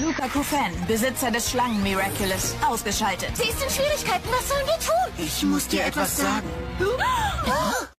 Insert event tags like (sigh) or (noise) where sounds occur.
Luca Cofan, Besitzer des Schlangen Miraculous, ausgeschaltet. Sie ist in Schwierigkeiten. Was sollen wir tun? Ich muss dir etwas sagen. (gasps) Ah!